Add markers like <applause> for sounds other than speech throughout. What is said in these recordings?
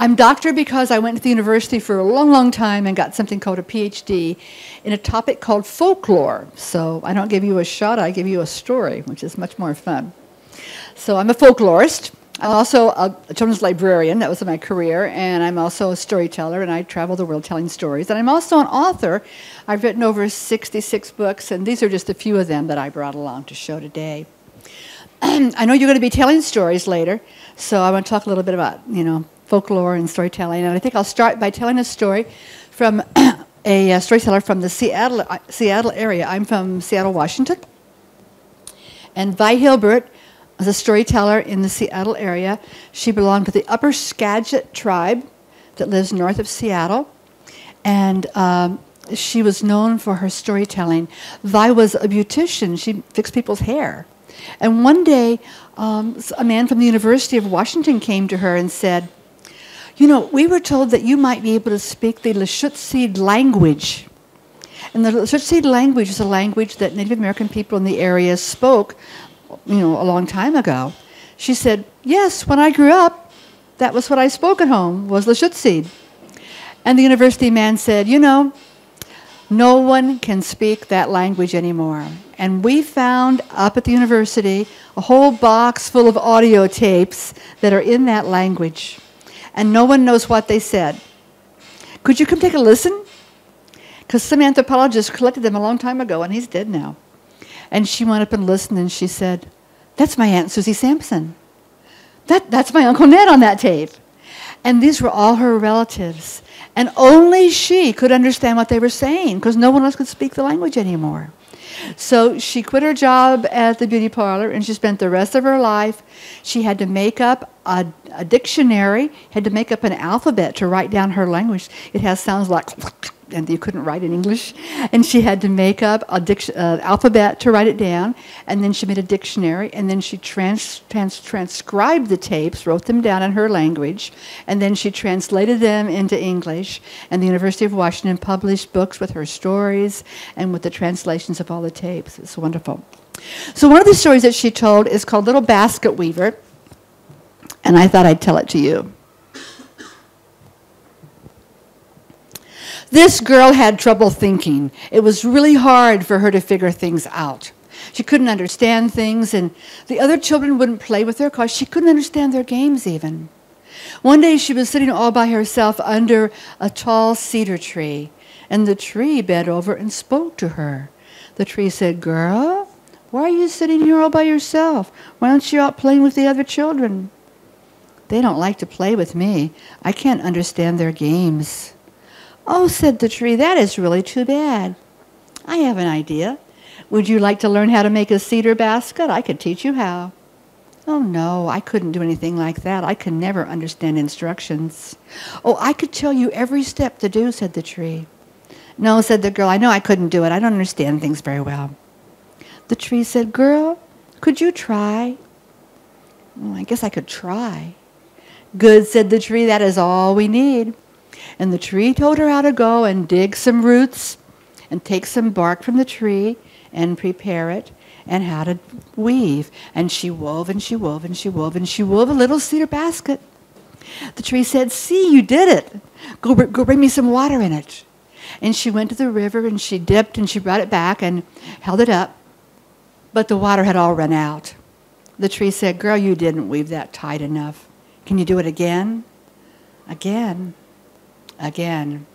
I'm doctor because I went to the university for a long, long time and got something called a PhD in a topic called folklore. So I don't give you a shot, I give you a story, which is much more fun. So I'm a folklorist. I'm also a, children's librarian, that was my career, and I'm also a storyteller, and I travel the world telling stories. And I'm also an author. I've written over 66 books, and these are just a few of them that I brought along to show today. <clears throat> I know you're going to be telling stories later, so I want to talk a little bit about, you know, folklore and storytelling. And I think I'll start by telling a story from <clears throat> a, storyteller from the Seattle, uh, Seattle area. I'm from Seattle, Washington. And Vi Hilbert was a storyteller in the Seattle area. She belonged to the Upper Skagit tribe that lives north of Seattle. And um, she was known for her storytelling. Vi was a beautician. She fixed people's hair. And one day, um, a man from the University of Washington came to her and said, You know, we were told that you might be able to speak the Lushootseed language. And the Lushootseed language is a language that Native American people in the area spoke, you know, a long time ago. She said, Yes, when I grew up, that was what I spoke at home, was Lushootseed. And the university man said, You know, no one can speak that language anymore. And we found up at the university a whole box full of audio tapes that are in that language. And no one knows what they said. Could you come take a listen? Because some anthropologist collected them a long time ago, and he's dead now. And she went up and listened, and she said, That's my Aunt Susie Sampson. That, that's my Uncle Ned on that tape. And these were all her relatives. And only she could understand what they were saying because no one else could speak the language anymore. So she quit her job at the beauty parlor and she spent the rest of her life. She had to make up a, a dictionary, had to make up an alphabet to write down her language. It has sounds like and you couldn't write in English. And she had to make up a uh, alphabet to write it down. And then she made a dictionary. And then she trans- trans- transcribed the tapes, wrote them down in her language. And then she translated them into English. And the University of Washington published books with her stories and with the translations of all the tapes. It's wonderful. So one of the stories that she told is called Little Basket Weaver. And I thought I'd tell it to you. This girl had trouble thinking. It was really hard for her to figure things out. She couldn't understand things, and the other children wouldn't play with her because she couldn't understand their games even. One day she was sitting all by herself under a tall cedar tree, and the tree bent over and spoke to her. The tree said, Girl, why are you sitting here all by yourself? Why aren't you out playing with the other children? They don't like to play with me. I can't understand their games. Oh, said the tree, that is really too bad. I have an idea. Would you like to learn how to make a cedar basket? I could teach you how. Oh, no, I couldn't do anything like that. I can never understand instructions. Oh, I could tell you every step to do, said the tree. No, said the girl, I know I couldn't do it. I don't understand things very well. The tree said, Girl, could you try? Oh, I guess I could try. Good, said the tree, that is all we need. And the tree told her how to go and dig some roots and take some bark from the tree and prepare it and how to weave. And she wove and she wove and she wove and she wove a little cedar basket. The tree said, See, you did it. Go, go bring me some water in it. And she went to the river and she dipped and she brought it back and held it up. But the water had all run out. The tree said, Girl, you didn't weave that tight enough. Can you do it again? Again again.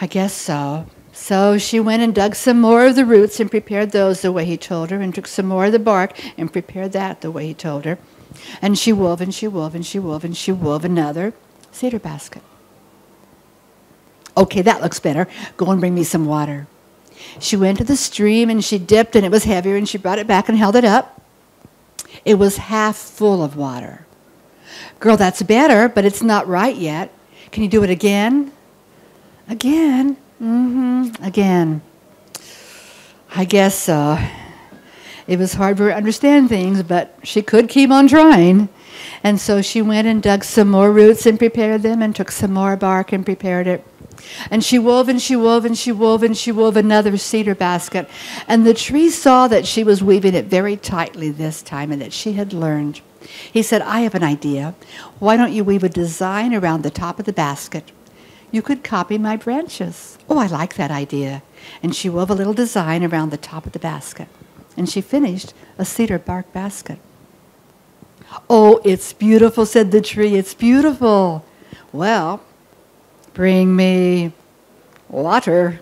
I guess so. So she went and dug some more of the roots and prepared those the way he told her, and took some more of the bark and prepared that the way he told her. And she wove and she wove and she wove and she wove another cedar basket. Okay, that looks better. Go and bring me some water. She went to the stream and she dipped, and it was heavier, and she brought it back and held it up. It was half full of water. Girl, that's better, but it's not right yet. Can you do it again? Again? Mm-hmm. Again. I guess so. It was hard for her to understand things, but she could keep on trying. And so she went and dug some more roots and prepared them and took some more bark and prepared it. And she wove and she wove and she wove and she wove another cedar basket. And the tree saw that she was weaving it very tightly this time and that she had learned. He said, I have an idea. Why don't you weave a design around the top of the basket? You could copy my branches. Oh, I like that idea. And she wove a little design around the top of the basket. And she finished a cedar bark basket. Oh, it's beautiful, said the tree. It's beautiful. Well, bring me water.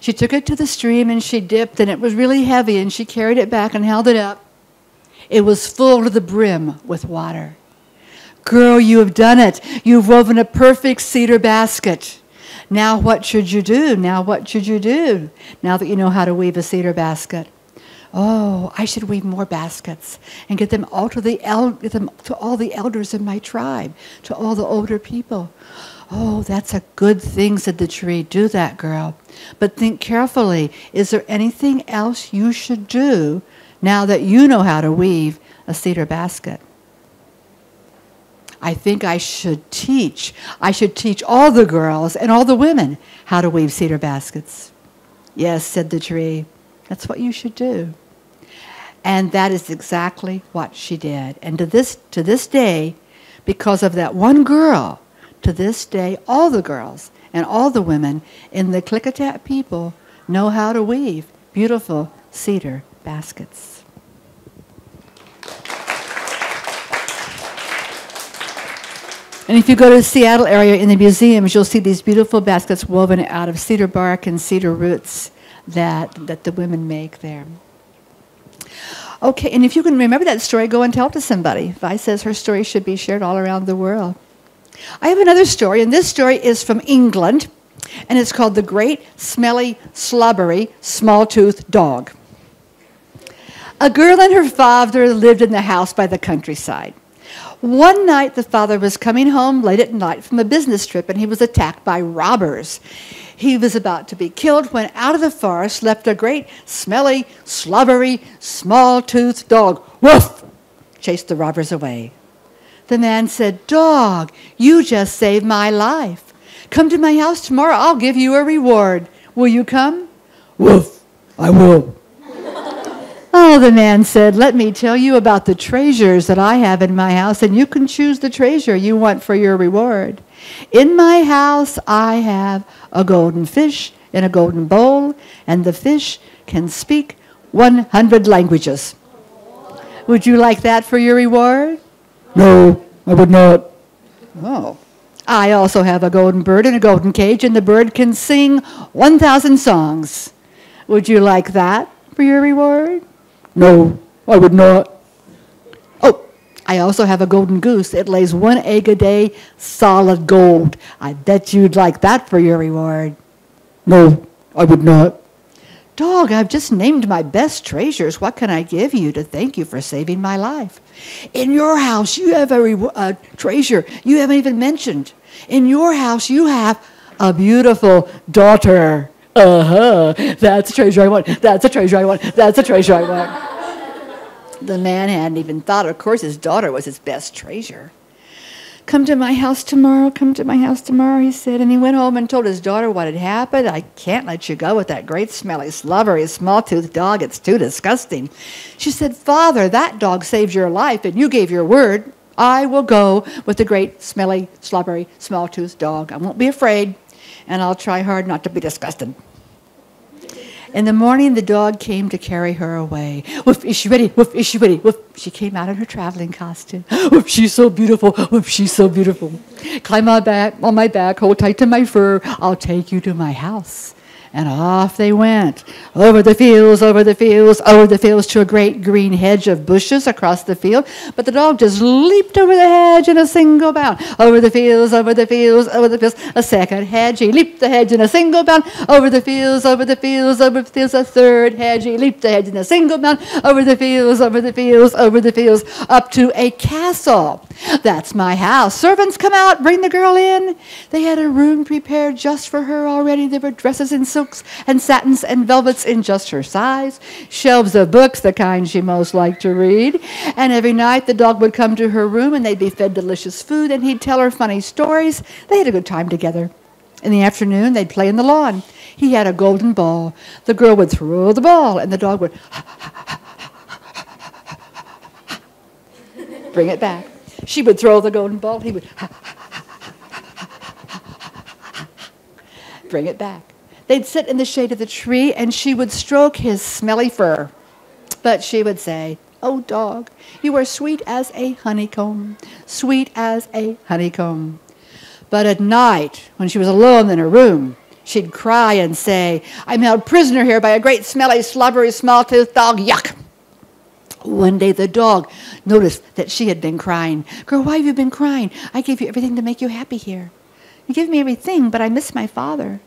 She took it to the stream and she dipped, and it was really heavy, and she carried it back and held it up. It was full to the brim with water. Girl, you have done it. You've woven a perfect cedar basket. Now, what should you do? Now, what should you do? Now that you know how to weave a cedar basket. Oh, I should weave more baskets and get them all to the el- them to all the elders in my tribe, to all the older people. Oh, that's a good thing, said the tree. Do that, girl. But think carefully. Is there anything else you should do now that you know how to weave a cedar basket? I think I should teach. I should teach all the girls and all the women how to weave cedar baskets. Yes, said the tree. That's what you should do. And that is exactly what she did. And to this, to this day, because of that one girl, to this day, all the girls and all the women in the Klickitat people know how to weave beautiful cedar baskets. And if you go to the Seattle area in the museums, you'll see these beautiful baskets woven out of cedar bark and cedar roots that, that the women make there. Okay, and if you can remember that story, go and tell it to somebody. Vi says her story should be shared all around the world. I have another story, and this story is from England, and it's called The Great Smelly, Slobbery, Small-Toothed Dog. A girl and her father lived in the house by the countryside. One night, the father was coming home late at night from a business trip, and he was attacked by robbers. He was about to be killed when out of the forest leapt a great, smelly, slobbery, small toothed dog. Woof! Chased the robbers away. The man said, Dog, you just saved my life. Come to my house tomorrow. I'll give you a reward. Will you come? Woof! I will. Oh, the man said, Let me tell you about the treasures that I have in my house, and you can choose the treasure you want for your reward. In my house, I have a golden fish in a golden bowl, and the fish can speak 100 languages. Would you like that for your reward? No, I would not. Oh. I also have a golden bird in a golden cage, and the bird can sing 1,000 songs. Would you like that for your reward? No, I would not. Oh, I also have a golden goose. It lays one egg a day, solid gold. I bet you'd like that for your reward. No, I would not. Dog, I've just named my best treasures. What can I give you to thank you for saving my life? In your house, you have a, a treasure you haven't even mentioned. In your house, you have a beautiful daughter. Uh huh. That's a treasure I want. That's a treasure I want. That's a treasure I want. the man hadn't even thought, of course, his daughter was his best treasure. Come to my house tomorrow, come to my house tomorrow, he said. And he went home and told his daughter what had happened. I can't let you go with that great, smelly, slobbery, small toothed dog. It's too disgusting. She said, Father, that dog saved your life, and you gave your word. I will go with the great, smelly, slobbery, small toothed dog. I won't be afraid, and I'll try hard not to be disgusted. In the morning, the dog came to carry her away. Woof, is she ready? Woof, is she ready? Woof. She came out in her traveling costume. Woof, she's so beautiful. Woof, she's so beautiful. Climb on back, on my back, hold tight to my fur. I'll take you to my house. And off they went, over the fields, over the fields, over the fields to a great green hedge of bushes across the field. But the dog just leaped over the hedge in a single bound. Over the fields, over the fields, over the fields. A second hedge, he leaped the hedge in a single bound. Over the fields, over the fields, over the fields. A third hedge, he leaped the hedge in a single bound. Over the fields, over the fields, over the fields, up to a castle. That's my house. Servants, come out, bring the girl in. They had a room prepared just for her already. There were dresses in silks and satins and velvets in just her size, shelves of books, the kind she most liked to read. And every night the dog would come to her room and they'd be fed delicious food and he'd tell her funny stories. They had a good time together. In the afternoon, they'd play in the lawn. He had a golden ball. The girl would throw the ball, and the dog would <laughs> bring it back. She would throw the golden ball. He would <laughs> bring it back. They'd sit in the shade of the tree and she would stroke his smelly fur. But she would say, Oh, dog, you are sweet as a honeycomb, sweet as a honeycomb. But at night, when she was alone in her room, she'd cry and say, I'm held prisoner here by a great smelly, slobbery, small-toothed dog. Yuck! One day the dog noticed that she had been crying. Girl, why have you been crying? I gave you everything to make you happy here. You give me everything, but I miss my father.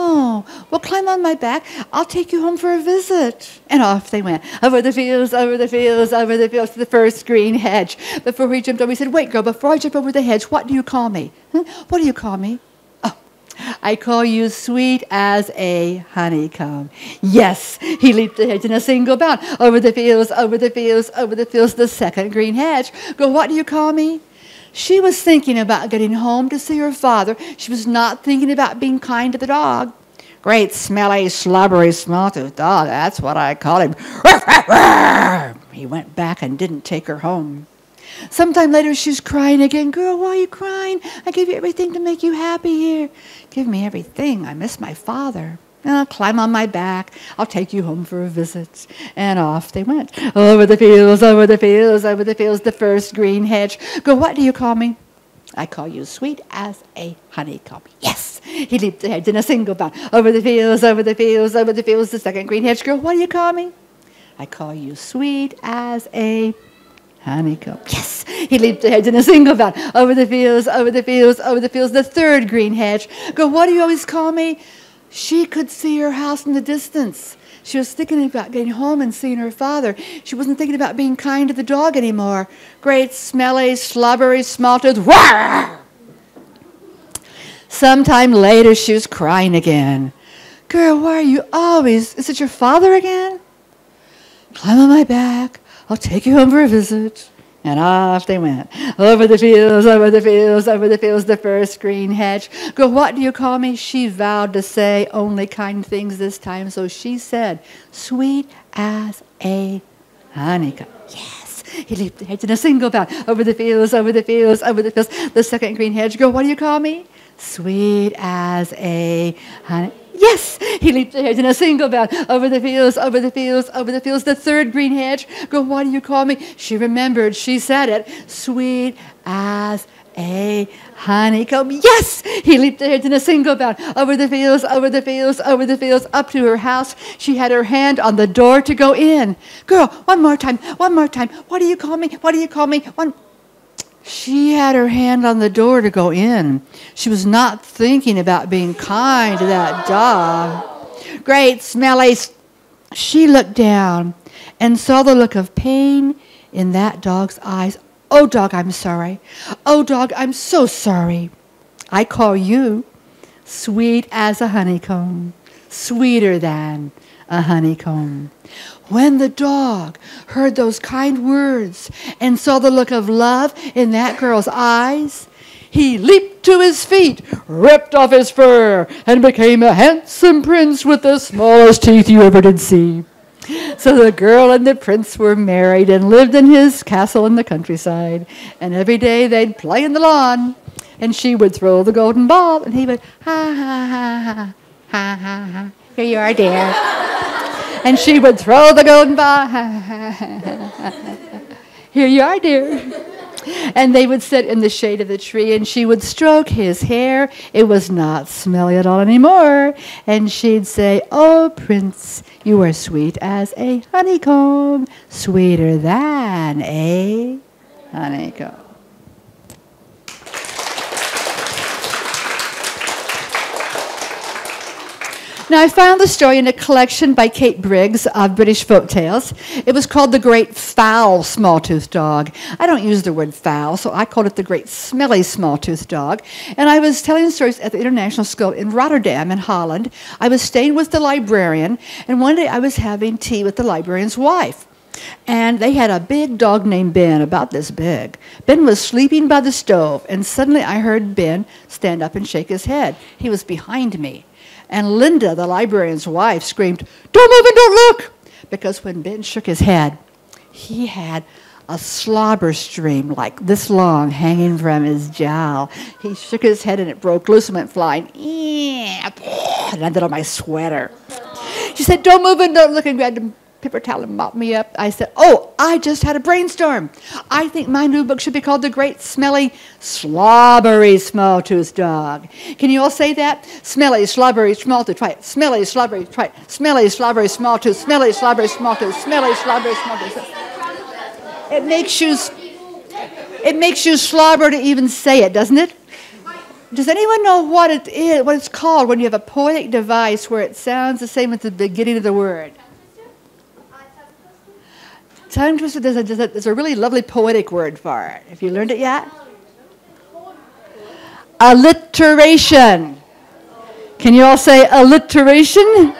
Oh, well, climb on my back. I'll take you home for a visit. And off they went, over the fields, over the fields, over the fields to the first green hedge. Before he jumped over, he said, Wait, girl, before I jump over the hedge, what do you call me? Huh? What do you call me? Oh, I call you sweet as a honeycomb. Yes, he leaped the hedge in a single bound. Over the fields, over the fields, over the fields, the second green hedge. Girl, what do you call me? She was thinking about getting home to see her father. She was not thinking about being kind to the dog. Great, smelly, slobbery, small-toothed dog. That's what I call him. <laughs> He went back and didn't take her home. Sometime later, she's crying again. Girl, why are you crying? I gave you everything to make you happy here. Give me everything. I miss my father. I'll climb on my back. I'll take you home for a visit. And off they went. Over the fields, over the fields, over the fields, the first green hedge. Go, what do you call me? I call you sweet as a honeycomb. Yes! He leaped ahead in a single bound. Over the fields, over the fields, over the fields, the second green hedge. Girl, what do you call me? I call you sweet as a honeycomb. Yes! He leaped ahead in a single bound. Over the fields, over the fields, over the fields, the third green hedge. Girl, what do you always call me? She could see her house in the distance. She was thinking about getting home and seeing her father. She wasn't thinking about being kind to the dog anymore. Great, smelly, slobbery, small-toothed, roar! <laughs> Sometime later, she was crying again. Girl, why are you always? Is it your father again? Climb on my back. I'll take you home for a visit. And off they went. Over the fields, over the fields, over the fields, the first green hedge. Girl, what do you call me? She vowed to say only kind things this time, so she said, sweet as a honeycomb. Yes. He leaped the hedge in a single bound. Over the fields, over the fields, over the fields, the second green hedge. Girl, what do you call me? Sweet as a honey. Yes, he leaped the hedge in a single bound over the fields, over the fields, over the fields. The third green hedge. Girl, why do you call me? She remembered. She said it. Sweet as a honeycomb. Yes, he leaped the hedge in a single bound over the fields, over the fields, over the fields, up to her house. She had her hand on the door to go in. Girl, one more time, one more time. What do you call me? What do you call me? One. She had her hand on the door to go in. She was not thinking about being kind to that dog. Great, smelly. She looked down and saw the look of pain in that dog's eyes. Oh, dog, I'm sorry. Oh, dog, I'm so sorry. I call you sweet as a honeycomb, sweeter than a honeycomb. When the dog heard those kind words and saw the look of love in that girl's eyes, he leaped to his feet, ripped off his fur, and became a handsome prince with the smallest teeth you ever did see. So the girl and the prince were married and lived in his castle in the countryside. And every day they'd play in the lawn, and she would throw the golden ball, and he would, ha, ha, ha, ha, ha, ha, ha. Here you are, dear. And she would throw the golden ball. <laughs> Here you are, dear. And they would sit in the shade of the tree, and she would stroke his hair. It was not smelly at all anymore. And she'd say, Oh, Prince, you are sweet as a honeycomb, sweeter than a honeycomb. Now, I found the story in a collection by Kate Briggs of British folk tales. It was called The Great Foul Small-Toothed Dog. I don't use the word foul, so I called it The Great Smelly Small-Toothed Dog. And I was telling stories at the International School in Rotterdam in Holland. I was staying with the librarian, and one day I was having tea with the librarian's wife. And they had a big dog named Ben, about this big. Ben was sleeping by the stove, and suddenly I heard Ben stand up and shake his head. He was behind me. And Linda, the librarian's wife, screamed, Don't move and don't look! Because when Ben shook his head, he had a slobber stream like this long hanging from his jowl. He shook his head and it broke loose and went flying. And landed on my sweater. She said, Don't move and don't look and grabbed a paper towel and mopped me up. I said, Oh, I just had a brainstorm. I think my new book should be called The Great Smelly Slobbery Small Tooth Dog. Can you all say that? Smelly, slobbery, small tooth. Try it. Smelly, slobbery, try it. Smelly, slobbery, small tooth. Smelly, slobbery, small tooth. Smelly, slobbery, small tooth. It makes you, it makes you slobber to even say it, doesn't it? Does anyone know what it is, what it's called when you have a poetic device where it sounds the same at the beginning of the word? Tongue twister, there's a, there's, a, there's a really lovely poetic word for it. Have you learned it yet? Alliteration. Can you all say alliteration?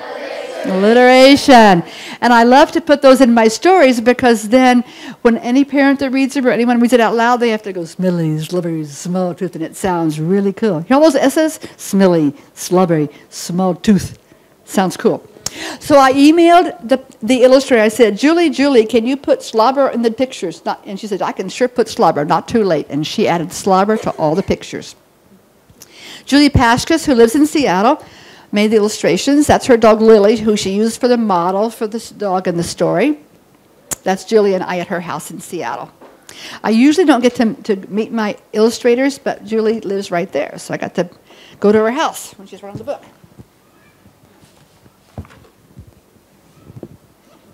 Alliteration. And I love to put those in my stories because then when any parent that reads it or anyone reads it out loud, they have to go smelly, slubbery, small tooth, and it sounds really cool. You know those S's? Smelly, slubbery, small tooth. Sounds cool. So I emailed the, the illustrator. I said, Julie, Julie, can you put slobber in the pictures? Not, and she said, I can sure put slobber, not too late. And she added slobber to all the pictures. Julie Paschkis, who lives in Seattle, made the illustrations. That's her dog Lily, who she used for the model for this dog in the story. That's Julie and I at her house in Seattle. I usually don't get to, to meet my illustrators, but Julie lives right there, so I got to go to her house when she's running the book.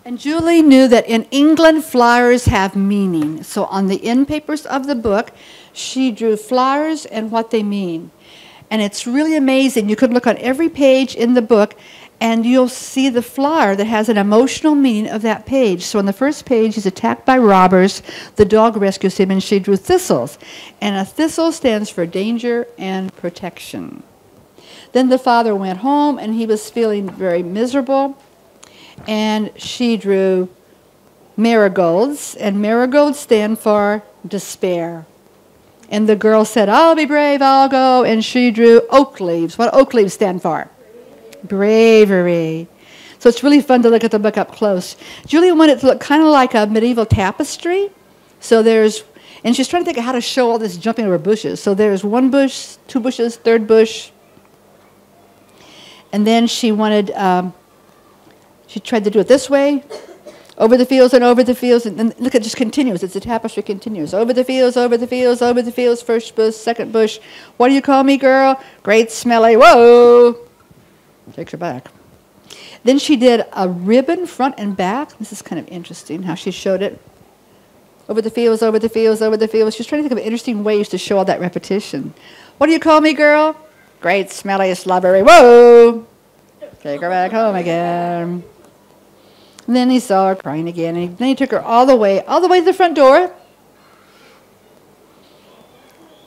And Julie knew that in England, flowers have meaning. So on the end papers of the book, she drew flowers and what they mean. And it's really amazing. You could look on every page in the book and you'll see the flower that has an emotional meaning of that page. So on the first page, he's attacked by robbers. The dog rescues him, and she drew thistles. And a thistle stands for danger and protection. Then the father went home, and he was feeling very miserable and she drew marigolds, and marigolds stand for despair. And the girl said, I'll be brave, I'll go. And she drew oak leaves. What oak leaves stand for? Bravery. So it's really fun to look at the book up close. Julie wanted it to look kind of like a medieval tapestry. So there's, and she's trying to think of how to show all this jumping over bushes. So there's one bush, two bushes, third bush. And then she wanted um, she tried to do it this way, over the fields and over the fields, and then look, it just continues. It's a tapestry continues. Over the fields, over the fields, over the fields, first bush, second bush. What do you call me, girl? Great smelly, whoa! Takes her back. Then she did a ribbon front and back. This is kind of interesting how she showed it. Over the fields, over the fields, over the fields. She's trying to think of interesting ways to show all that repetition. What do you call me, girl? Great smelly slobbery, whoa! Take her back home again. And then he saw her crying again, and then he took her all the way, all the way to the front door.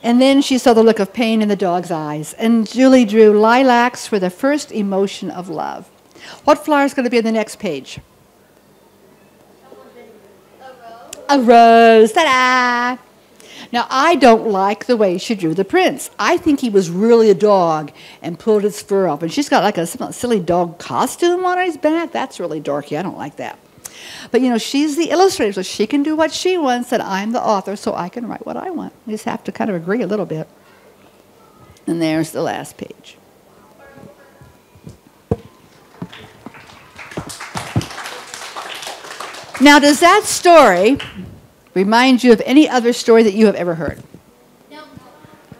And then she saw the look of pain in the dog's eyes. And Julie drew lilacs for the first emotion of love. What flower is going to be on the next page? A rose. Ta-da! Now, I don't like the way she drew the prince. I think he was really a dog and pulled his fur off. And she's got like a silly dog costume on his back. That's really dorky. I don't like that. But you know, she's the illustrator, so she can do what she wants, and I'm the author, so I can write what I want. We just have to kind of agree a little bit. And there's the last page. Now, does that story remind you of any other story that you have ever heard? No.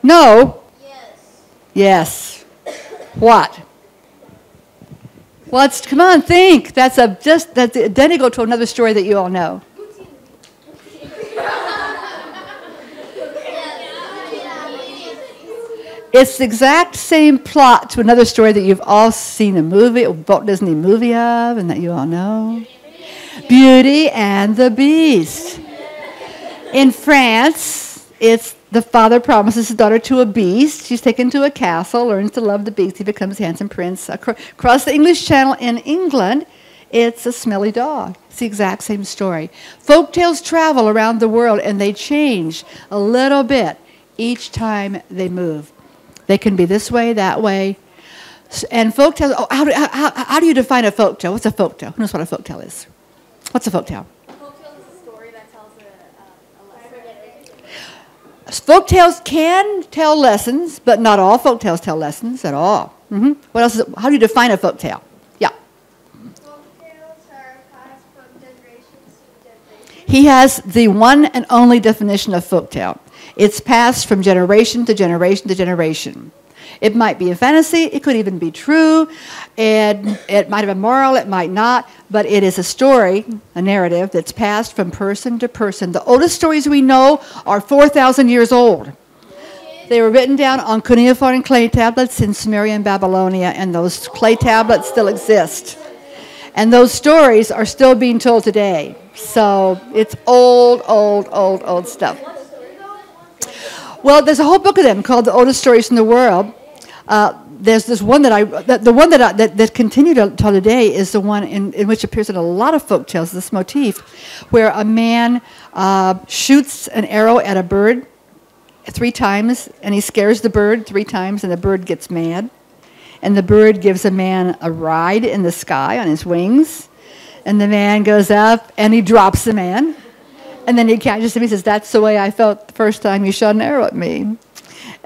No? Yes. Yes. What? What's come on, think. That's a just that's identical to another story that you all know. <laughs> It's the exact same plot to another story that you've all seen a movie, a Walt Disney movie of, and that you all know. Beauty and the Beast. In France, it's the father promises his daughter to a beast. She's taken to a castle, learns to love the beast. He becomes handsome prince. Across the English Channel in England, it's a smelly dog. It's the exact same story. Folk tales travel around the world and they change a little bit each time they move. They can be this way, that way. And folk tales, oh, how, do, how, how do you define a folk tale? What's a folk tale? Who knows what a folk tale is? What's a folk tale? Folktale is a story that tells a, folk tales can tell lessons, but not all folk tales tell lessons at all. hmm What else? Is how do you define a folk tale? Yeah. Folktales are passed from generations to generations. He has the one and only definition of folktale. It's passed from generation to generation to generation. It might be a fantasy, it could even be true, and it might have a moral, it might not, but it is a story, a narrative that's passed from person to person. The oldest stories we know are 4,000 years old. They were written down on cuneiform clay tablets in Sumerian Babylonia, and those clay tablets still exist. And those stories are still being told today. So it's old, old, old, old stuff. Well, there's a whole book of them called The Oldest Stories in the World. Uh, there's this one that I, that, the one that, I, that, that continue to till today is the one in, in which appears in a lot of folk tales, this motif, where a man uh, shoots an arrow at a bird three times, and he scares the bird three times, and the bird gets mad. And the bird gives a man a ride in the sky on his wings, and the man goes up and he drops the man. And then he catches him. He says, That's the way I felt the first time you shot an arrow at me.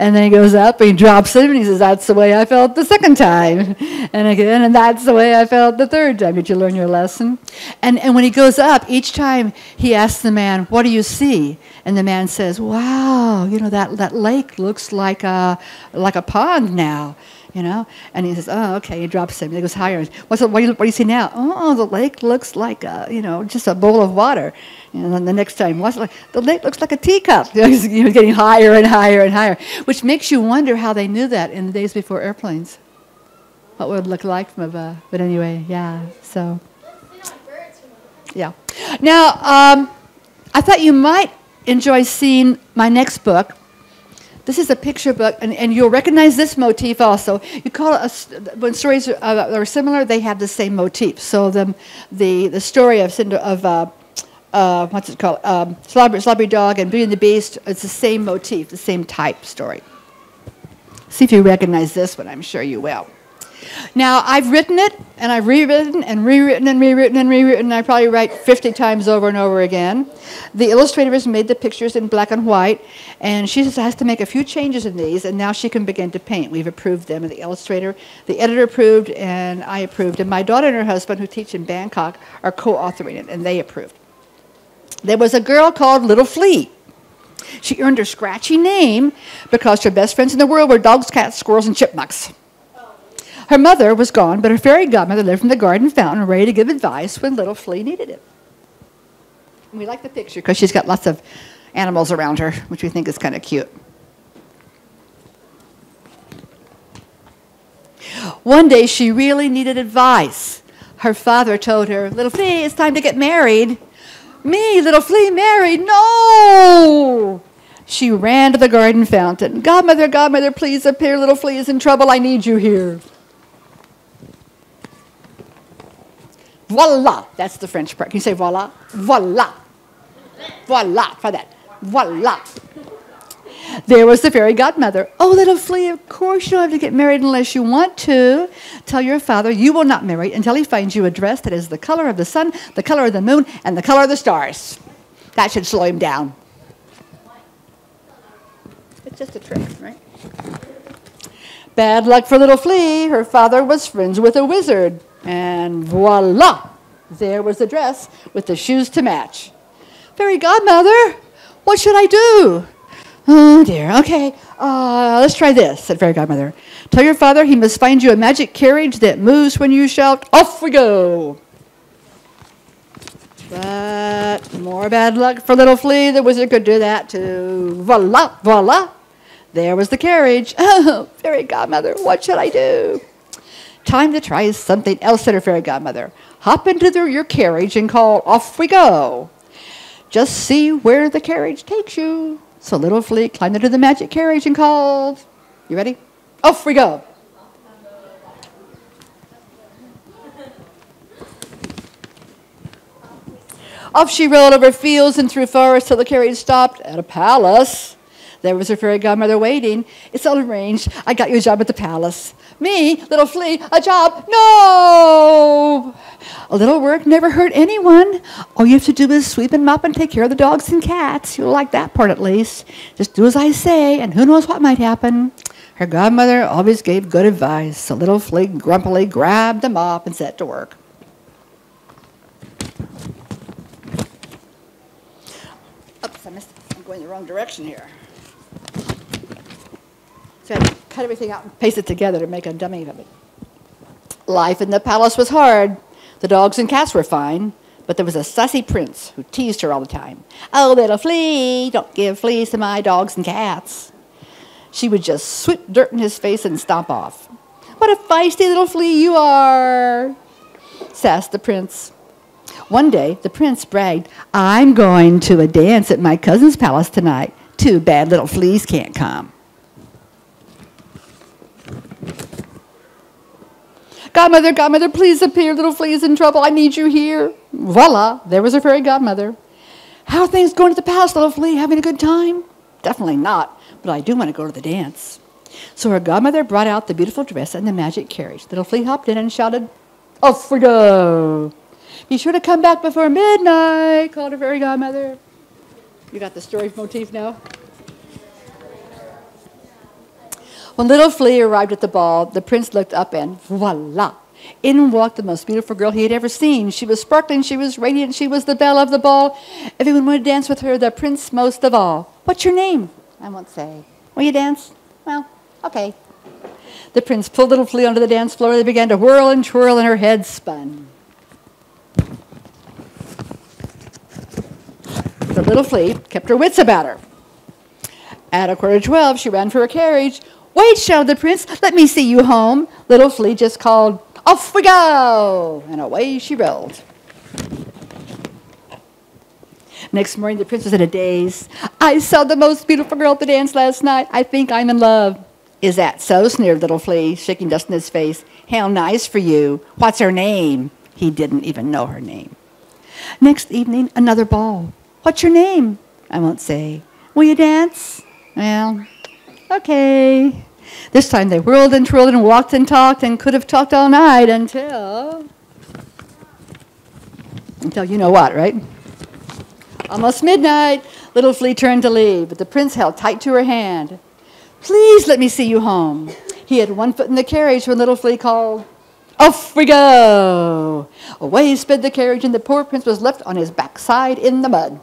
And then he goes up and he drops him and he says, That's the way I felt the second time. And again, and that's the way I felt the third time. Did you learn your lesson? And, and when he goes up, each time he asks the man, What do you see? And the man says, Wow, you know, that, that lake looks like a, like a pond now you know? And he says, oh, okay. He drops him. He goes higher. What's what, do you, what do you see now? Oh, the lake looks like, a, you know, just a bowl of water. And then the next time, what's like? The lake looks like a teacup. You <laughs> know, he's, he was getting higher and higher and higher, which makes you wonder how they knew that in the days before airplanes. What would look like from above? But anyway, yeah, so, yeah. Now, um, I thought you might enjoy seeing my next book, this is a picture book, and, and you'll recognize this motif also. You call a, when stories are, uh, are similar, they have the same motif. So the, the, the story of, Cinder, of uh, uh, what's it called, um, Slobbery, Slobbery Dog and Beauty and the Beast, it's the same motif, the same type story. See if you recognize this one, I'm sure you will. Now, I've written it, and I've rewritten and rewritten and rewritten and rewritten. and I probably write 50 times over and over again. The illustrator has made the pictures in black and white, and she just has to make a few changes in these, and now she can begin to paint. We've approved them, and the illustrator, the editor approved, and I approved, and my daughter and her husband, who teach in Bangkok, are co-authoring it, and they approved. There was a girl called Little Flea. She earned her scratchy name because her best friends in the world were dogs, cats, squirrels, and chipmunks. Her mother was gone, but her fairy godmother lived in the garden fountain, ready to give advice when little Flea needed it. And we like the picture because she's got lots of animals around her, which we think is kind of cute. One day she really needed advice. Her father told her, Little Flea, it's time to get married. Me, little flea, married? No! She ran to the garden fountain. Godmother, godmother, please appear. Little flea is in trouble. I need you here. Voila! That's the French part. Can you say voila? Voila! Voila! Try that. Voila! There was the fairy godmother. Oh, little flea, of course you don't have to get married unless you want to. Tell your father you will not marry until he finds you a dress that is the color of the sun, the color of the moon, and the color of the stars. That should slow him down. It's just a trick, right? Bad luck for little flea. Her father was friends with a wizard. And voila! There was the dress with the shoes to match. Fairy godmother, what should I do? Oh dear, okay, uh, let's try this, said Fairy Godmother. Tell your father he must find you a magic carriage that moves when you shout, Off we go! But more bad luck for little Flea. The wizard could do that too. Voila, voila! There was the carriage. <laughs> Oh, Fairy Godmother, what should I do? Time to try something else, said her Fairy Godmother. Hop into the, your carriage and call, Off we go! Just see where the carriage takes you. So little Flea climbed into the magic carriage and called. You ready? Off we go. Off she rode over fields and through forests till the carriage stopped at a palace. There was her fairy godmother waiting. It's all arranged. I got you a job at the palace. Me, little flea, a job? No! A little work never hurt anyone. All you have to do is sweep and mop and take care of the dogs and cats. You'll like that part at least. Just do as I say, and who knows what might happen. Her godmother always gave good advice, so little flea grumpily grabbed the mop and set to work. Oops, I missed. I'm going the wrong direction here. To cut everything out and paste it together to make a dummy of it. Life in the palace was hard. The dogs and cats were fine, but there was a sussy prince who teased her all the time. Oh, little flea, don't give fleas to my dogs and cats. She would just sweep dirt in his face and stomp off. What a feisty little flea you are, sassed the prince. One day, the prince bragged, I'm going to a dance at my cousin's palace tonight. Too bad little fleas can't come. Godmother, godmother, please appear. Little flea is in trouble. I need you here. Voila, there was her fairy godmother. How are things going at the palace, little flea? Having a good time? Definitely not, but I do want to go to the dance. So her godmother brought out the beautiful dress and the magic carriage. Little flea hopped in and shouted, Off we go! Be sure to come back before midnight, called her fairy godmother. You got the story motif now? When little Flea arrived at the ball, the prince looked up and voila! In walked the most beautiful girl he had ever seen. She was sparkling, she was radiant, she was the belle of the ball. Everyone wanted to dance with her, the prince most of all. What's your name? I won't say. Will you dance? Well, okay. The prince pulled little Flea onto the dance floor. They began to whirl and twirl, and her head spun. The little flea kept her wits about her. At a quarter to twelve, she ran for her carriage. Wait, shouted the prince, let me see you home. Little flea just called, Off we go! And away she rolled. Next morning, the prince was in a daze. I saw the most beautiful girl at the dance last night. I think I'm in love. Is that so? sneered Little Flea, shaking dust in his face. How nice for you. What's her name? He didn't even know her name. Next evening, another ball. What's your name? I won't say. Will you dance? Well, okay. This time they whirled and twirled and walked and talked and could have talked all night until. Until you know what, right? Almost midnight. Little Flea turned to leave, but the prince held tight to her hand. Please let me see you home. He had one foot in the carriage when Little Flea called, Off we go! Away sped the carriage, and the poor prince was left on his backside in the mud.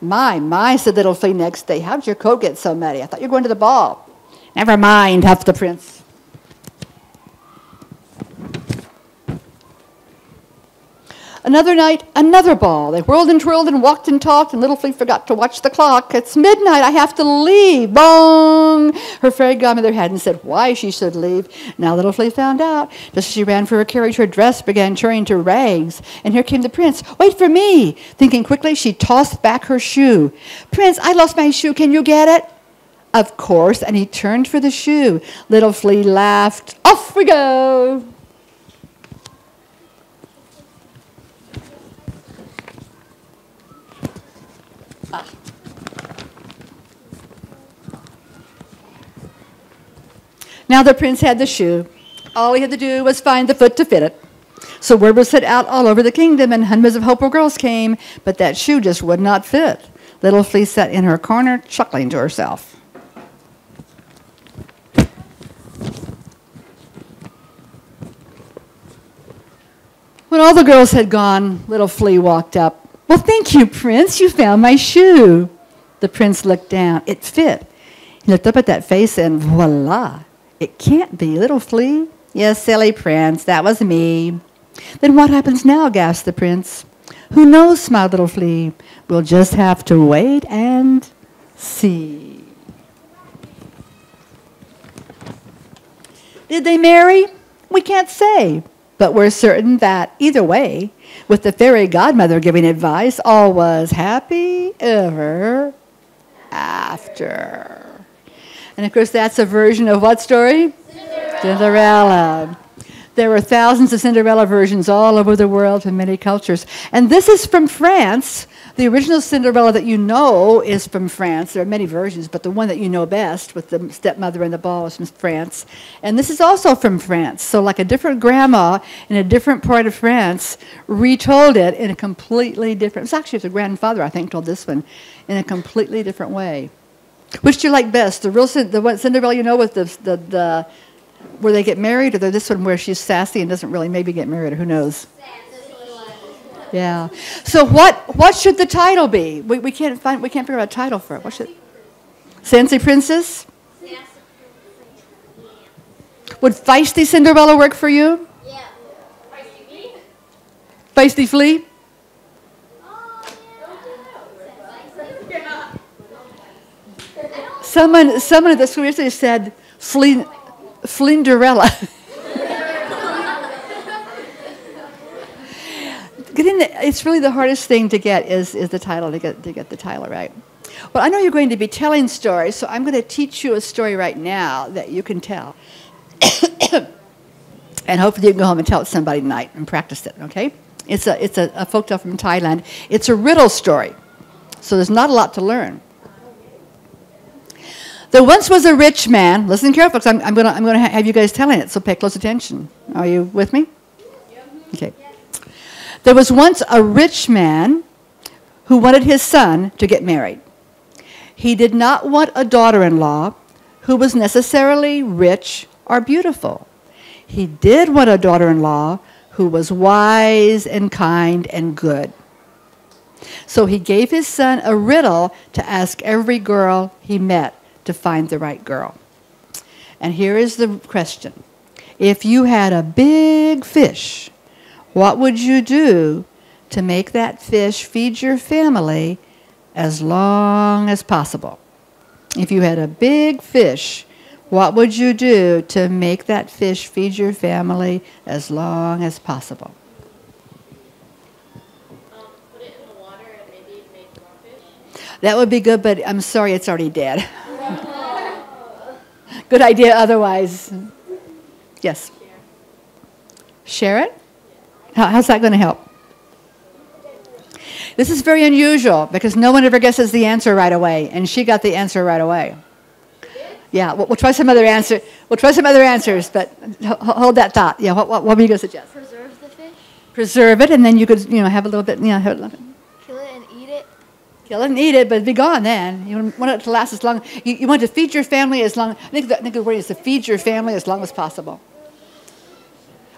My, my, said Little Flea next day. How did your coat get so muddy? I thought you were going to the ball. Never mind, huffed the prince. Another night, another ball. They whirled and twirled and walked and talked, and Little Flea forgot to watch the clock. It's midnight. I have to leave. Bong! Her fairy godmother hadn't said why she should leave. Now Little Flea found out. Just as she ran for her carriage, her dress began turning to rags. And here came the prince. Wait for me! Thinking quickly, she tossed back her shoe. Prince, I lost my shoe. Can you get it? Of course. And he turned for the shoe. Little Flea laughed. Off we go! Now the prince had the shoe. All he had to do was find the foot to fit it. So word was sent out all over the kingdom, and hundreds of hopeful girls came, but that shoe just would not fit. Little Flea sat in her corner, chuckling to herself. When all the girls had gone, Little Flea walked up. Well, thank you, Prince. You found my shoe. The prince looked down. It fit. He looked up at that face, and voila, it can't be. Little flea? Yes, silly prince, that was me. Then what happens now? gasped the prince. Who knows, smiled little flea. We'll just have to wait and see. Did they marry? We can't say, but we're certain that either way, with the fairy godmother giving advice, all was happy ever after. And of course, that's a version of what story? Cinderella. Cinderella. There are thousands of Cinderella versions all over the world from many cultures. And this is from France. The original Cinderella that you know is from France. There are many versions, but the one that you know best with the stepmother and the ball is from France. And this is also from France. So, like a different grandma in a different part of France retold it in a completely different. It's actually the grandfather, I think, told this one in a completely different way. Which do you like best? The real the one Cinderella you know with the the, the where they get married, or this one where she's sassy and doesn't really maybe get married, or who knows? Yeah. So what what should the title be? We, we can't find we can't figure out a title for it. What should Sassy Princess? Would Feisty Cinderella work for you? Yeah. Feisty Flea? Someone someone at the school yesterday said Flea Flinderella. Getting the, it's really the hardest thing to get is, is the title to get to get the title right. Well, I know you're going to be telling stories, so I'm going to teach you a story right now that you can tell. <coughs> and hopefully you can go home and tell it to somebody tonight and practice it, okay? It's a, it's a, a folk tale from Thailand. It's a riddle story, so there's not a lot to learn. There once was a rich man. Listen carefully, because I'm, I'm going to have you guys telling it, so pay close attention. Are you with me? Okay. There was once a rich man who wanted his son to get married. He did not want a daughter in law who was necessarily rich or beautiful. He did want a daughter in law who was wise and kind and good. So he gave his son a riddle to ask every girl he met to find the right girl. And here is the question If you had a big fish, what would you do to make that fish feed your family as long as possible? If you had a big fish, what would you do to make that fish feed your family as long as possible? Um, put it in the water and maybe make more fish. That would be good, but I'm sorry it's already dead. <laughs> good idea otherwise. Yes. Share it? How's that going to help? This is very unusual because no one ever guesses the answer right away, and she got the answer right away. Yeah, we'll, we'll try some other answer. We'll try some other answers, but ho- ho- hold that thought. Yeah, what, what, what were you going to suggest? Preserve the fish, Preserve it, and then you could, you know, have a little bit, you know, have a little bit. kill it and eat it. It and eat it, but it'd be gone then. You want it to last as long. You, you want to feed your family as long. I think the, I think the word is to feed your family as long as possible.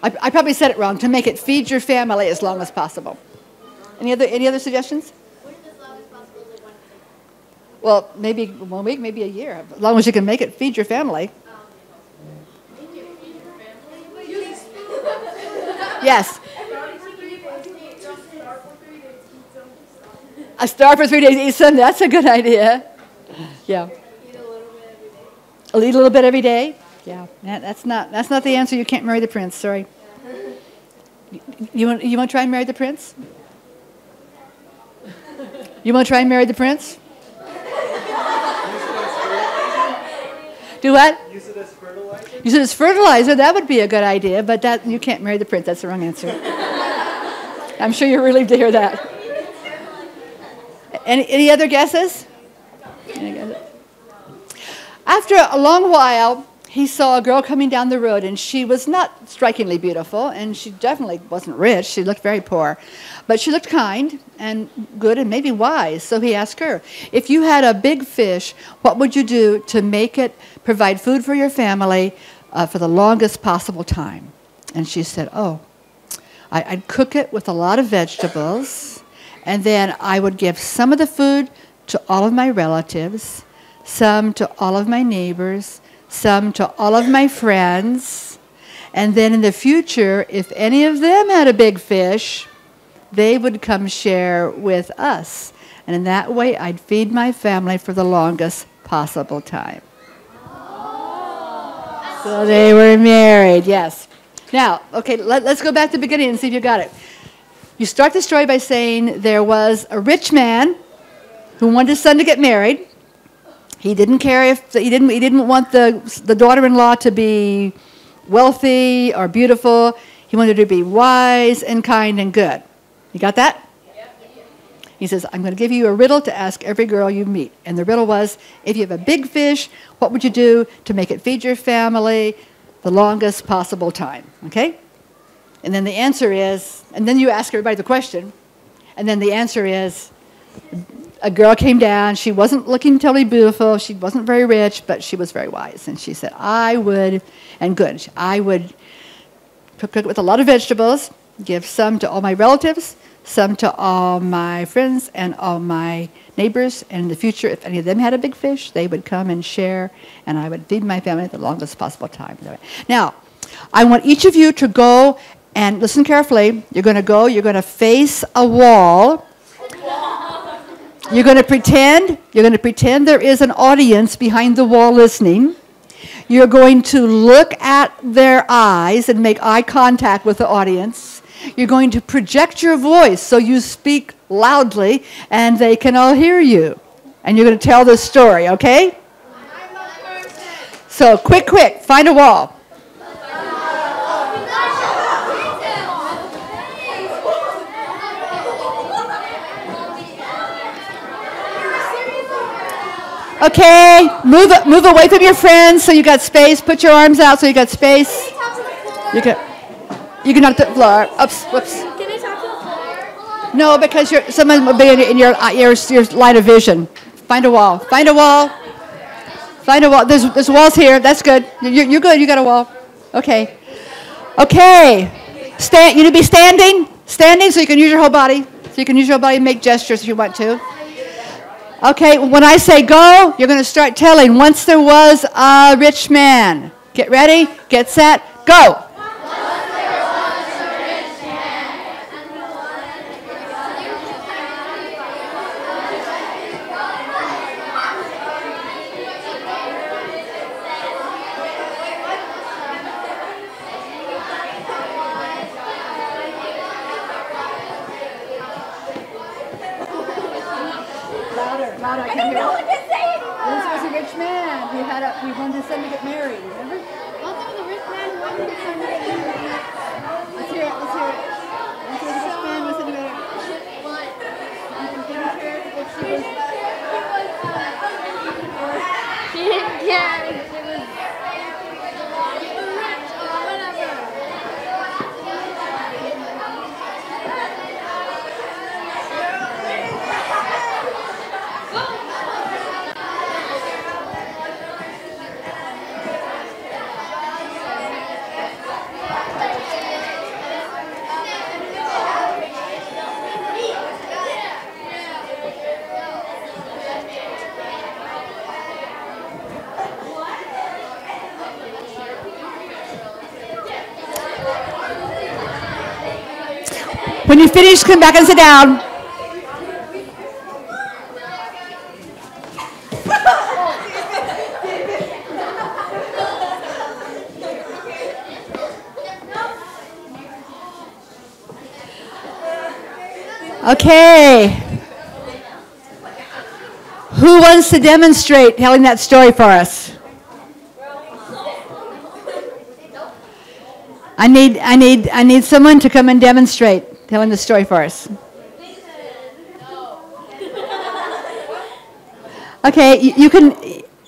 I, I probably said it wrong. To make it feed your family as long as possible. Any other any other suggestions? What is as long as possible is one Well, maybe one week, maybe a year, as long as you can make it feed your family. Yes. A starve for three days, eat some. That's a good idea. Yeah. Eat a little bit every day. I'll eat a little bit every day. Yeah. That, that's not that's not the answer. You can't marry the prince. Sorry. You- You want you want to try and marry the prince? You want to try and marry the prince? Do what? Use it as fertilizer? Use it as fertilizer. That would be a good idea, but that you can't marry the prince. That's the wrong answer. I'm sure you're relieved to hear that. Any, any other guesses? Any? After a long while, he saw a girl coming down the road, and she was not strikingly beautiful, and she definitely wasn't rich. She looked very poor. But she looked kind and good and maybe wise. So he asked her, If you had a big fish, what would you do to make it provide food for your family uh, for the longest possible time? And she said, Oh, I, I'd cook it with a lot of vegetables, and then I would give some of the food to all of my relatives, some to all of my neighbors, some to all of my friends. And then in the future, if any of them had a big fish, they would come share with us. And in that way, I'd feed my family for the longest possible time. So they were married, yes. Now, okay, let, us go back to the beginning and see if you got it. You start the story by saying there was a rich man who wanted his son to get married. He didn't care if he didn't he didn't want the the daughter-in-law to be wealthy or beautiful. He wanted her to be wise and kind and good. You got that? He says, I'm going to give you a riddle to ask every girl you meet. And the riddle was if you have a big fish, what would you do to make it feed your family the longest possible time? Okay? And then the answer is, and then you ask everybody the question, and then the answer is a girl came down. She wasn't looking totally beautiful. She wasn't very rich, but she was very wise. And she said, I would, and good, I would cook it with a lot of vegetables, give some to all my relatives, some to all my friends and all my neighbors. And in the future, if any of them had a big fish, they would come and share, and I would feed my family the longest possible time. Now, I want each of you to go and listen carefully. You're going to go, you're going to face a wall. You're going to pretend, you're going to pretend there is an audience behind the wall listening. You're going to look at their eyes and make eye contact with the audience. You're going to project your voice so you speak loudly and they can all hear you. And you're going to tell the story, okay? So, quick, quick, find a wall. Okay, move move away from your friends so you got space. Put your arms out so you got space. You can you can not the floor. Oops, whoops. Can I talk to the floor? No, because you're, someone will be in, in your, uh, your your line of vision. Find a wall. Find a wall. Find a wall. There's there's walls here. That's good. You're, you're good. You got a wall. Okay. Okay. Stand. You need to be standing. Standing so you can use your whole body. So you can use your whole body and make gestures if you want to. Okay, when I say go, you're going to start telling. Once there was a rich man. Get ready, get set, go. Louder, louder. I can't hear. what to say This was a rich man. We had a, we wanted his son to get married. Remember? Also, the rich man wanted his son to get married. Let's hear it. Let's hear it. Let's hear the rich man was in the You can finish her if she was. She didn't care. She was rich or whatever. When you finish, come back and sit down. Okay. Who wants to demonstrate telling that story for us? I need, I need, I need someone to come and demonstrate telling the story for us. Okay, you, you can,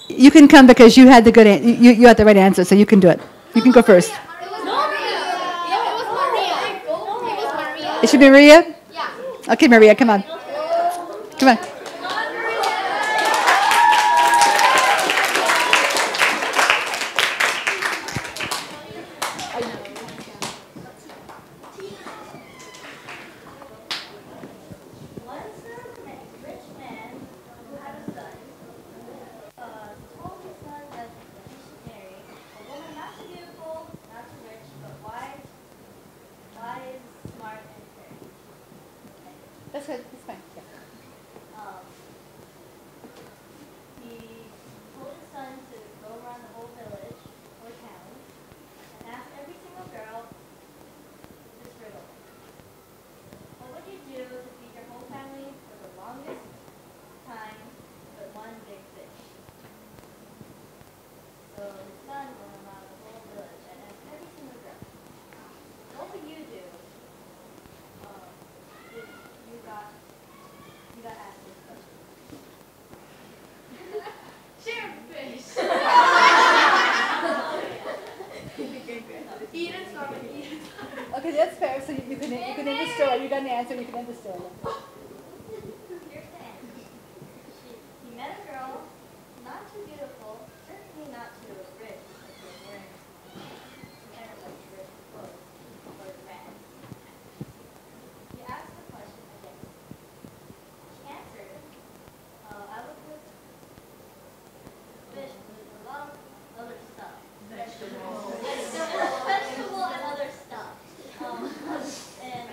you can come because you had the good, an- you, you had the right answer, so you can do it. You can go first. It was Maria. Yeah, it was Maria. It was Maria. It should be Maria. Yeah. Okay, Maria, come on, come on. Once a rich man who had a son uh, told his son that he should marry a woman not too beautiful, not too rich, but wise, wise, smart, and fair. That's good, that's fine. Um, answer, you can understand it. Here's the end. She, he met a girl, not too beautiful, certainly not too rich, but she was wearing everybody's rich clothes or rags. He asked the question again. She answered, uh, I would cook fish with a lot of other stuff. Vegetables. Vegetable and other stuff. Um, and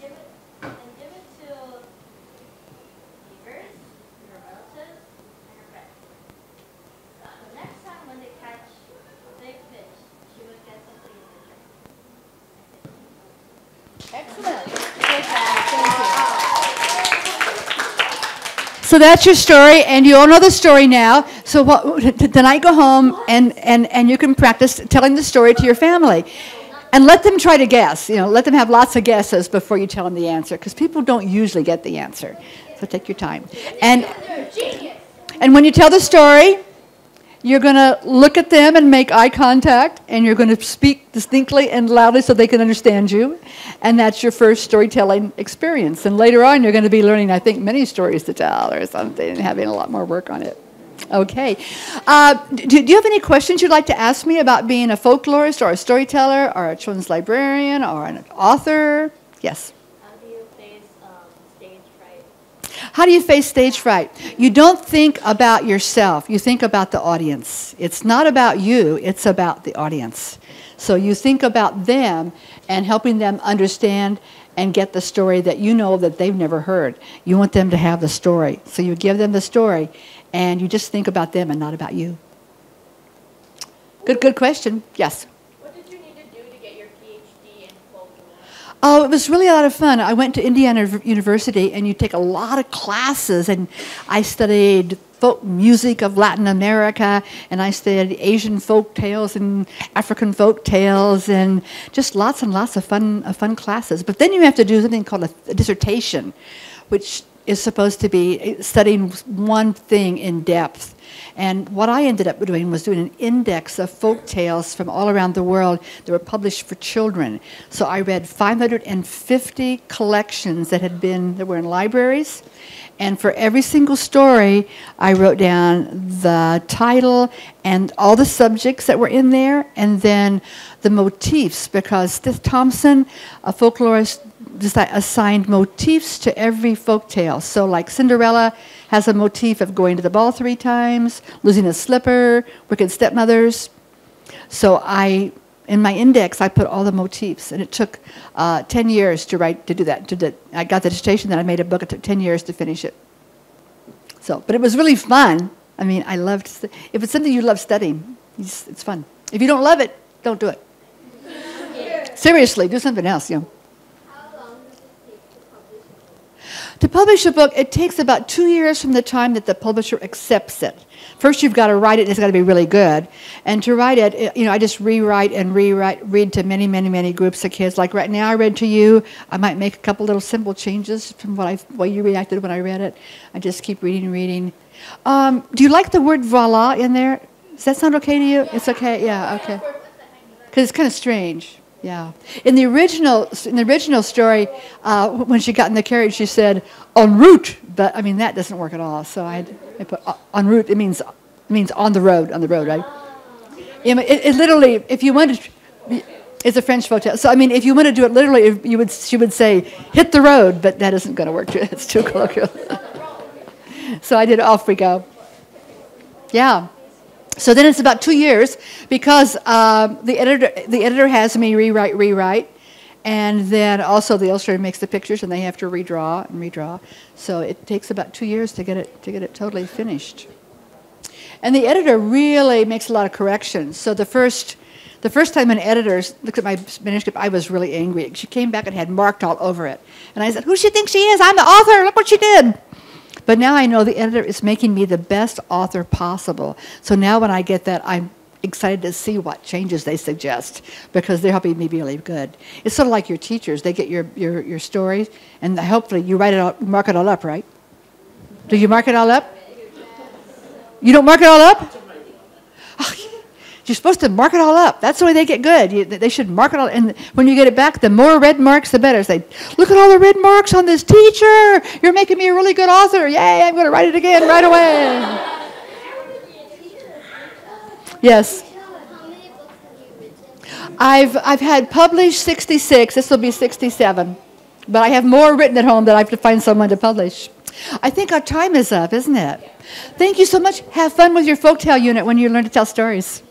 give it, and give it to neighbors, her relatives, and her friends. So next time when they catch a big fish, she would get something in return. Excellent. Good job. Thank you. So that's your story, and you all know the story now. So what, tonight, go home and, and, and you can practice telling the story to your family. And let them try to guess. You know, let them have lots of guesses before you tell them the answer, because people don't usually get the answer. So take your time. And, and when you tell the story, you're going to look at them and make eye contact, and you're going to speak distinctly and loudly so they can understand you. And that's your first storytelling experience. And later on, you're going to be learning, I think, many stories to tell or something, and having a lot more work on it. Okay. Uh, do, do you have any questions you'd like to ask me about being a folklorist or a storyteller or a children's librarian or an author? Yes. How do you face um, stage fright? How do you face stage fright? You don't think about yourself, you think about the audience. It's not about you, it's about the audience. So you think about them and helping them understand and get the story that you know that they've never heard. You want them to have the story. So you give them the story and you just think about them and not about you. Good good question. Yes. What did you need to do to get your PhD in folklore? Oh, it was really a lot of fun. I went to Indiana University, and you take a lot of classes, and I studied folk music of Latin America, and I studied Asian folk tales and African folk tales, and just lots and lots of fun, of fun classes. But then you have to do something called a, a dissertation, which is supposed to be uh, studying one thing in depth. And what I ended up doing was doing an index of folk tales from all around the world that were published for children. So I read 550 collections that had been that were in libraries. And for every single story, I wrote down the title and all the subjects that were in there, and then the motifs, because Stith Thompson, a folklorist, desi- assigned motifs to every folk tale. So, like Cinderella has a motif of going to the ball three times, losing a slipper, wicked stepmothers. So I, in my index, I put all the motifs, and it took uh, 10 years to write to do that. To I got the dissertation, then I made a book. It took 10 years to finish it. So, but it was really fun. I mean, I loved. If it's something you love studying, it's, it's fun. If you don't love it, don't do it. <laughs> Seriously, do something else. You know. How long does it take to publish a book? To publish a book, it takes about two years from the time that the publisher accepts it. First, you've got to write it, and it's got to be really good. And to write it, you know, I just rewrite and rewrite, read to many, many, many groups of kids. Like right now, I read to you. I might make a couple little simple changes from what I, you reacted when I read it. I just keep reading and reading. Um, do you like the word voila in there? Does that sound okay to you? It's okay. Yeah. Okay. Because it's kind of strange. Yeah. In the original, in the original story, uh, when she got in the carriage, she said "en route," but I mean that doesn't work at all. So I, I put "en route." It means it means on the road, on the road, right? It, it literally, if you wanted, it's a French hotel. So I mean, if you want to do it literally, you would, she would say "hit the road," but that isn't going to work. <laughs> It's too colloquial. <laughs> so I did "off we go." Yeah. So then it's about two years because um, the editor the editor has me rewrite rewrite, and then also the illustrator makes the pictures and they have to redraw and redraw. So it takes about two years to get it to get it totally finished. And the editor really makes a lot of corrections. So the first the first time an editor looked at my manuscript, I was really angry. She came back and had marked all over it, and I said, "Who she think she is? I'm the author. Look what she did." But now I know the editor is making me the best author possible. So now when I get that, I'm excited to see what changes they suggest because they're helping me be really good. It's sort of like your teachers. They get your, your, your stories, and hopefully you write it all, mark it all up, right? Do you mark it all up? You don't mark it all up? You're supposed to mark it all up. That's the way they get good. You, they should mark it all. And when you get it back, the more red marks, the better. Say, look at all the red marks on this teacher. You're making me a really good author. Yay, I'm going to write it again right away. Yes. I've, I've had published 66. This will be 67. But I have more written at home that I have to find someone to publish. I think our time is up, isn't it? Thank you so much. Have fun with your folktale unit when you learn to tell stories.